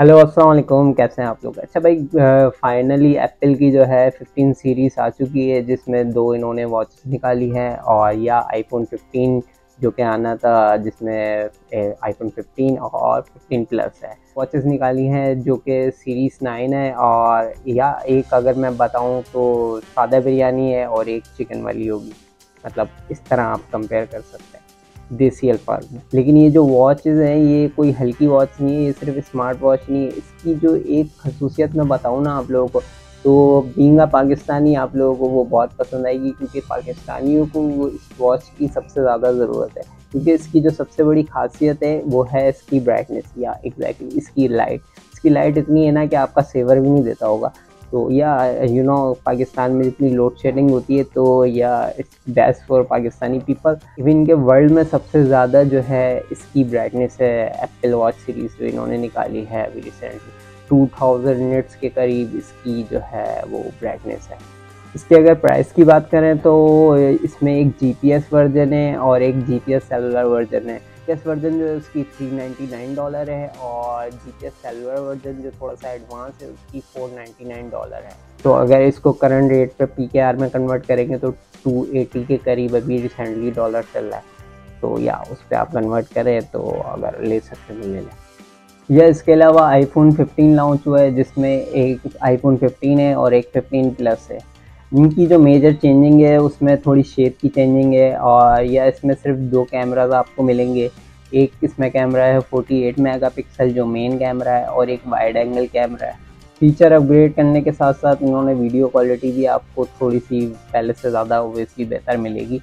Hello अस्सलाम वालेकुम कैसे हैं आप लोग? अच्छा भाई फाइनली एप्पल की जो है 15 सीरीज़ आ चुकी है, जिसमें दो इन्होंने वॉच निकाली है और या आईफोन 15 जो कि आना था, जिसमें आईफोन 15 और 15 प्लस है। वॉचेस निकाली हैं, जो कि सीरीज़ नाइन है और या एक अगर मैं बताऊँ तो सादा बिरयानी है और एक चिकन वाली होगी। मतलब इस तरह आप कंपेयर कर सकते हैं। देसी अल्फाज में। लेकिन ये जो वॉचेस हैं, ये कोई हल्की वॉच नहीं है, ये सिर्फ़ स्मार्ट वॉच नहीं है। इसकी जो एक खसूसियत मैं बताऊँ ना आप लोगों को तो बींगा पाकिस्तानी आप लोगों को वो बहुत पसंद आएगी, क्योंकि पाकिस्तानियों को वो इस वॉच की सबसे ज़्यादा ज़रूरत है। क्योंकि इसकी जो सबसे बड़ी खासियत है, वो है इसकी ब्राइटनेस या एग्जैक्टली इसकी लाइट इसकी लाइट इतनी है ना कि आपका सेवर भी नहीं देता होगा। तो या यू नो पाकिस्तान में जितनी लोड शेडिंग होती है तो या it's best for Pakistani people even इनके वर्ल्ड में सबसे ज़्यादा जो है, इसकी ब्राइटनेस है एप्पल वॉच सीरीज़ जो इन्होंने निकाली है अभी रिसेंटली टू थाउज़ेंड के करीब इसकी जो है, वो ब्राइटनेस है. इसके अगर प्राइस की बात करें तो इसमें एक जीपीएस वर्जन है और एक जी सेलुलर वर्जन है. जी वर्जन जो है उसकी थ्री नाइन्टी नाइन डॉलर है और जी पी सेलुलर वर्जन जो थोड़ा सा एडवांस है, उसकी फोर नाइन्टी नाइन डॉलर है। तो अगर इसको करंट रेट पे पी में कन्वर्ट करेंगे तो टू एटी के करीब अभी रिसेंटली डॉलर चल रहा है। तो या उस पर आप कन्वर्ट करें तो अगर ले सकते तो ले लें। या इसके अलावा आईफोन 15 लॉन्च हुआ है, जिसमें एक आईफोन 15 है और एक 15 प्लस है। इनकी जो मेजर चेंजिंग है, उसमें थोड़ी शेप की चेंजिंग है और या इसमें सिर्फ़ दो कैमराज आपको मिलेंगे। एक इसमें कैमरा है 48 मेगापिक्सल जो मेन कैमरा है और एक वाइड एंगल कैमरा है। फीचर अपग्रेड करने के साथ साथ इन्होंने वीडियो क्वालिटी भी आपको थोड़ी सी पहले से ज़्यादा ओबियसली बेहतर मिलेगी।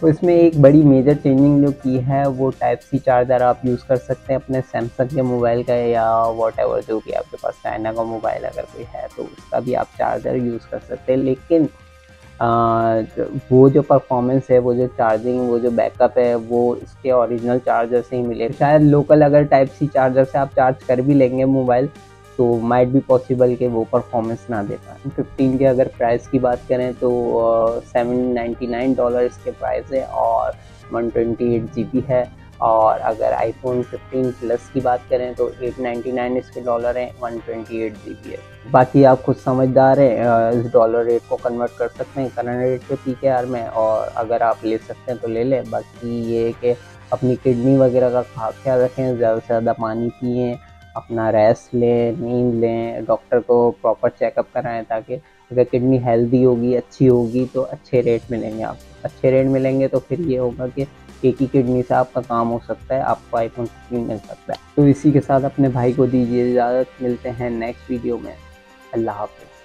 तो इसमें एक बड़ी मेजर चेंजिंग जो की है वो टाइप सी चार्जर आप यूज़ कर सकते हैं अपने सैमसंग के मोबाइल का या वॉट जो भी आपके पास चाइना का मोबाइल अगर कोई है तो उसका भी आप चार्जर यूज़ कर सकते हैं। लेकिन आ, वो जो परफॉर्मेंस है वो जो चार्जिंग वो जो बैकअप है वो इसके ओरिजिनल चार्जर से ही मिले। शायद लोकल अगर टाइप सी चार्जर से आप चार्ज कर भी लेंगे मोबाइल तो माइट भी पॉसिबल कि वो परफॉर्मेंस ना दे पाए। फिफ्टीन के अगर प्राइस की बात करें तो सेवन नाइन्टी नाइन डॉलर इसके प्राइस है और one twenty eight G B है। और अगर आईफोन 15 प्लस की बात करें तो 899 इसके डॉलर हैं 128 जी बी है। बाकी आप खुद समझदार हैं इस डॉलर रेट को कन्वर्ट कर सकते हैं करंट रेट पे आर में, और अगर आप ले सकते हैं तो ले लें। बाकी ये कि अपनी किडनी वगैरह का ख्याल रखें, ज़्यादा से ज़्यादा पानी पिए अपना रेस्ट लें, नींद लें डॉक्टर को प्रॉपर चेकअप कराएँ ताकि अगर किडनी हेल्दी होगी, अच्छी होगी तो अच्छे रेट मिलेंगे आप अच्छे रेट मिलेंगे तो फिर ये होगा कि एक ही किडनी से आपका काम हो सकता है, आपको आईफोन फिफ्टीन मिल सकता है। तो इसी के साथ अपने भाई को दीजिए इजाज़त, मिलते हैं नेक्स्ट वीडियो में। अल्लाह हाफिज़।